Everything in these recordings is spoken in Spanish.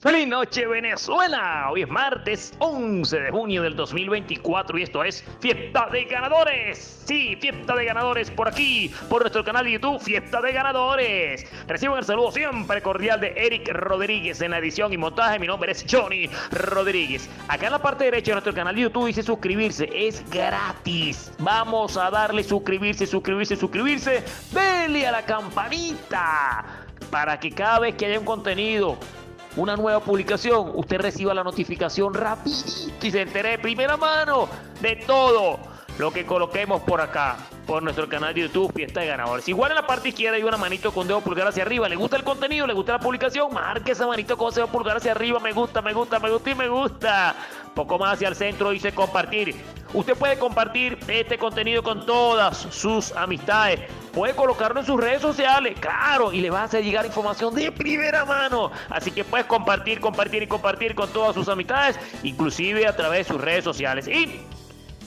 Feliz noche Venezuela. Hoy es martes 11 de junio del 2024 y esto es Fiesta de Ganadores. Sí, Fiesta de Ganadores por aquí, por nuestro canal de YouTube Fiesta de Ganadores. Reciban el saludo siempre cordial de Eric Rodríguez en la edición y montaje. Mi nombre es Johnny Rodríguez. Acá en la parte derecha de nuestro canal de YouTube dice suscribirse. Es gratis. Vamos a darle suscribirse, suscribirse, suscribirse. Dele a la campanita para que cada vez que haya un contenido una nueva publicación, usted reciba la notificación rapidito y se entere de primera mano de todo lo que coloquemos por acá, por nuestro canal de YouTube Fiesta de Ganadores. Igual en la parte izquierda hay una manito con dedo pulgar hacia arriba. ¿Le gusta el contenido? ¿Le gusta la publicación? Marque esa manito con dedo pulgar hacia arriba. Me gusta, me gusta, me gusta y me gusta. Poco más hacia el centro dice compartir. Usted puede compartir este contenido con todas sus amistades. Puede colocarlo en sus redes sociales, claro, y le va a hacer llegar información de primera mano. Así que puedes compartir, compartir y compartir con todas sus amistades, inclusive a través de sus redes sociales. Y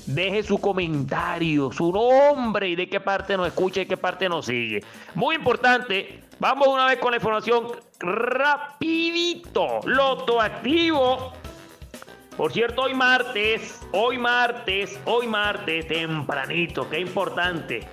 Deje su comentario, su nombre y de qué parte nos escucha y qué parte nos sigue. Muy importante, vamos una vez con la información rapidito. Loto activo. Por cierto, hoy martes, hoy martes, hoy martes, tempranito, qué importante.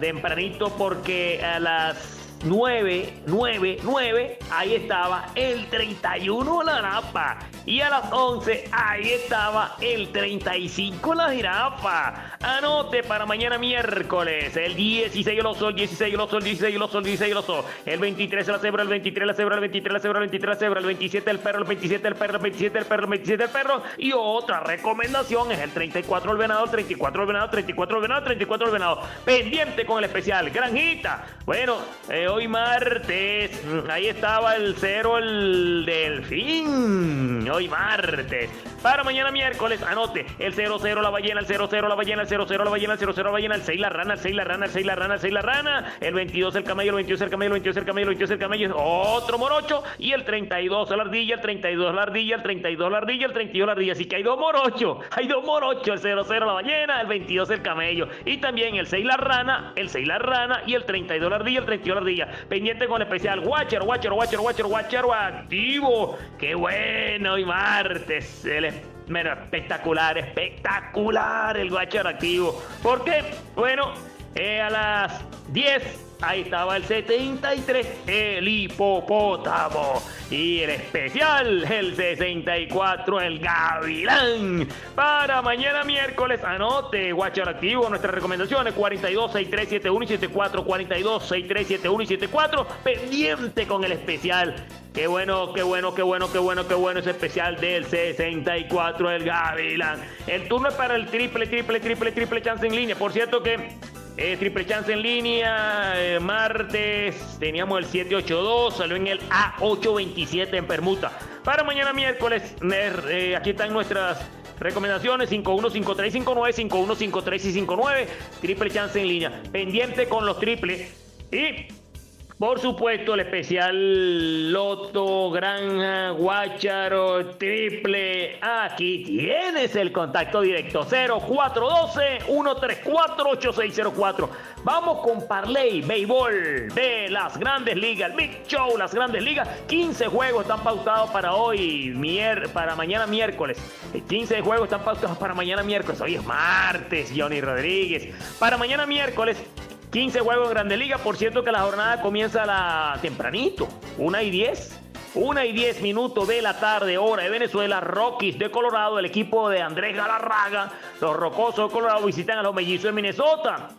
Tempranito porque a las 9, 9, 9, ahí estaba el 31 la jirafa. Y a las 11, ahí estaba el 35 la jirafa. Anote para mañana miércoles, el 16 el oso, el 16 el oso, el 16 el oso, el 16 el oso. El 23 la cebra, el 23 la cebra, el 23 la cebra, el 23 la cebra, el 27 el perro, el 27 el perro, el 27 el perro, el 27 el perro. Y otra recomendación es el 34 el venado, el 34 el venado, el 34 el venado, el 34 el venado. Pendiente con el especial, granjita. Bueno, eh, hoy martes. Ahí estaba el cero, el delfín. Hoy martes. Para mañana miércoles, anote el 00 la ballena, el 00 la ballena, el 00 la ballena, el 00 la ballena, el 6 la rana, el 6 la rana, el 6 la rana, el 6 la rana, el 22 el camello, el 22 el camello, el 22 el camello, el 22 el camello, otro morocho y el 32 la ardilla, el 32 la ardilla, el 32 la ardilla, el 32 la ardilla. Así que hay dos morochos, hay dos morochos, el 00 la ballena, el 22 el camello y también el 6 la rana, el 6 la rana y el 32 la ardilla, el 32 la ardilla pendiente con el especial Watcher, Watcher, Watcher, Watcher, Watcher activo. Qué bueno, hoy martes. El espectacular, espectacular el Watcher activo. ¿Por qué? Bueno, eh, a las 10 Ahí estaba el 73, el hipopótamo. Y el especial, el 64, el gavilán. Para mañana miércoles, anote, Watcher activo, nuestras recomendaciones 42, 63, 71 y 74, 42, 63, 71 y 74. Pendiente con el especial. Qué bueno, qué bueno, qué bueno, qué bueno, qué bueno ese especial del 64, el Gavilán. El turno es para el triple, triple, triple, triple chance en línea. Por cierto que eh, triple chance en línea, eh, martes teníamos el 782, salió en el A827 en permuta. Para mañana miércoles, eh, aquí están nuestras recomendaciones 515359, 5153 y 59, triple chance en línea. Pendiente con los triples y por supuesto, el especial Loto, Granja, Guacharo, Triple. Aquí tienes el contacto directo 0412-134-8604. Vamos con Parley, béisbol de las grandes ligas, Big Show, las grandes ligas. 15 juegos están pautados para hoy, para mañana miércoles. 15 juegos están pautados para mañana miércoles. Hoy es martes, Johnny Rodríguez. Para mañana miércoles 15 juegos en Grande Liga. Por cierto que la jornada comienza la tempranito, 1 y 10. 1 y 10 minutos de la tarde, hora de Venezuela, Rockies de Colorado, el equipo de Andrés Galarraga, los Rocosos de Colorado visitan a los Mellizos de Minnesota.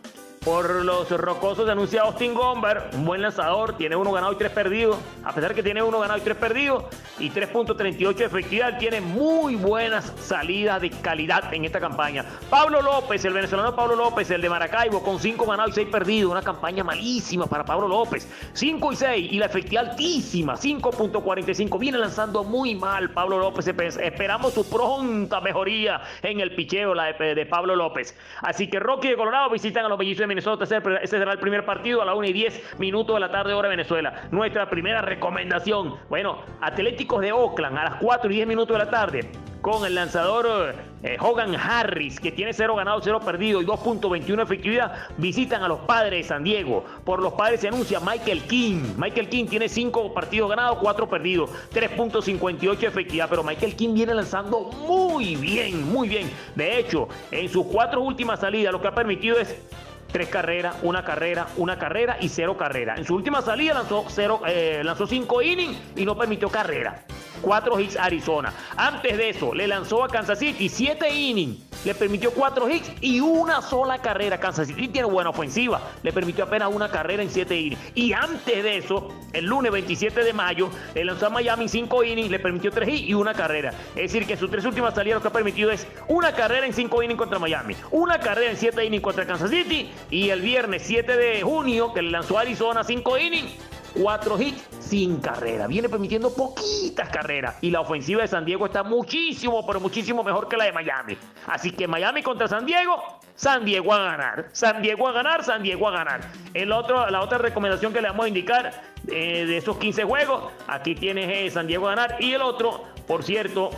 Por los rocosos anuncia Austin Gomber, un buen lanzador, tiene uno ganado y tres perdidos. A pesar que tiene uno ganado y tres perdidos y 3.38 de efectividad, tiene muy buenas salidas de calidad en esta campaña. Pablo López, el venezolano Pablo López, el de Maracaibo, con cinco ganados y seis perdidos. Una campaña malísima para Pablo López. 5 y 6 y la efectividad altísima, 5.45. Viene lanzando muy mal Pablo López. Esperamos su pronta mejoría en el picheo de Pablo López. Así que Rocky de Colorado visitan a los mellizos de Minnesota. Ese será el primer partido a la 1 y 10 minutos de la tarde, hora de Venezuela. Nuestra primera recomendación. Bueno, Atléticos de Oakland a las 4 y 10 minutos de la tarde. con el lanzador eh, Hogan Harris, que tiene 0 ganado, 0 perdido y 2.21 efectividad, visitan a los padres de San Diego. Por los padres se anuncia Michael King. Michael King tiene 5 partidos ganados, 4 perdidos, 3.58 efectividad, pero Michael King viene lanzando muy bien, muy bien. De hecho, en sus cuatro últimas salidas, lo que ha permitido es tres carreras, una carrera, una carrera y cero carrera. En su última salida lanzó, cero, eh, lanzó cinco innings y no permitió carrera. Cuatro hits Arizona. Antes de eso, le lanzó a Kansas City siete innings. Le permitió cuatro hits y una sola carrera. Kansas City tiene buena ofensiva. Le permitió apenas una carrera en siete innings. Y antes de eso, el lunes 27 de mayo, le lanzó a Miami cinco innings, le permitió tres hits y una carrera. Es decir, que sus tres últimas salidas lo que ha permitido es una carrera en cinco innings contra Miami, una carrera en siete innings contra Kansas City y el viernes 7 de junio, que le lanzó a Arizona 5 innings, 4 hits sin carrera. Viene permitiendo poquitas carreras. Y la ofensiva de San Diego está muchísimo, pero muchísimo mejor que la de Miami. Así que Miami contra San Diego, San Diego a ganar. San Diego a ganar, San Diego a ganar. El otro, la otra recomendación que le vamos a indicar eh, de esos 15 juegos, aquí tienes eh, San Diego a ganar. Y el otro, por cierto,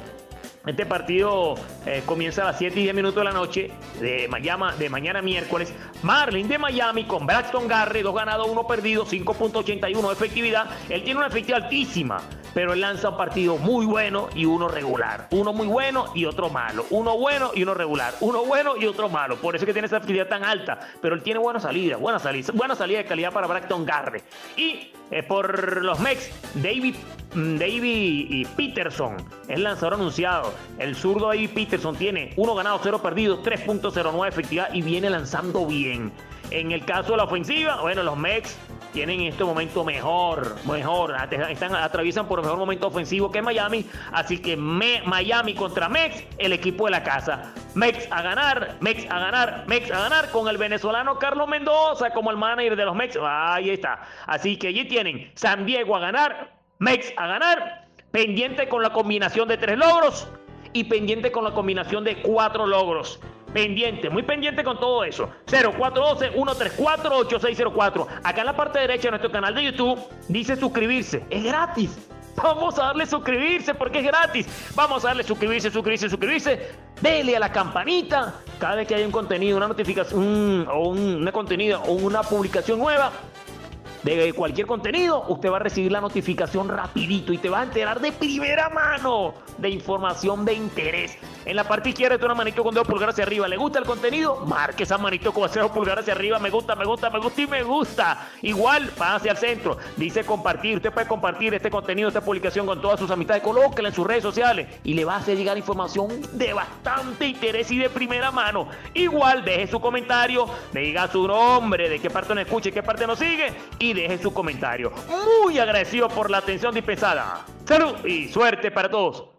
este partido eh, comienza a las 7 y 10 minutos de la noche de, Miami, de mañana miércoles. Marlin de Miami con Braxton Garre, dos ganados, uno perdido, 5.81 de efectividad. Él tiene una efectividad altísima, pero él lanza un partido muy bueno y uno regular. Uno muy bueno y otro malo. Uno bueno y uno regular. Uno bueno y otro malo. Por eso es que tiene esa efectividad tan alta. Pero él tiene buena salida, buena salida, buena de calidad para Braxton Garre. Y eh, por los Mex, David Mm, David Peterson, es lanzador anunciado. El zurdo David Peterson tiene uno ganado, cero perdido, 3.09 efectividad y viene lanzando bien. En el caso de la ofensiva, bueno, los Mex tienen en este momento mejor, mejor, están, atraviesan por el mejor momento ofensivo que Miami, así que Miami contra Mex, el equipo de la casa. Mex a ganar, Mex a ganar, Mex a ganar con el venezolano Carlos Mendoza como el manager de los Mex. Ahí está. Así que allí tienen San Diego a ganar, Mex a ganar, pendiente con la combinación de tres logros y pendiente con la combinación de cuatro logros. Pendiente, muy pendiente con todo eso. 0412-134-8604. Acá en la parte derecha de nuestro canal de YouTube dice suscribirse. Es gratis. Vamos a darle suscribirse porque es gratis. Vamos a darle suscribirse, suscribirse, suscribirse. Dele a la campanita. Cada vez que hay un contenido, una notificación, o un, contenido o una publicación nueva, de cualquier contenido, usted va a recibir la notificación rapidito y te va a enterar de primera mano de información de interés. En la parte izquierda tiene una manito con dos pulgares hacia arriba. ¿Le gusta el contenido? Marque esa manito con dos pulgares hacia arriba. Me gusta, me gusta, me gusta y me gusta. Igual, pase al centro. Dice compartir. Usted puede compartir este contenido, esta publicación con todas sus amistades. Colóquela en sus redes sociales y le va a hacer llegar información de bastante interés y de primera mano. Igual, deje su comentario, diga su nombre, de qué parte nos escucha y qué parte nos sigue y deje su comentario. Muy agradecido por la atención dispensada. Salud y suerte para todos.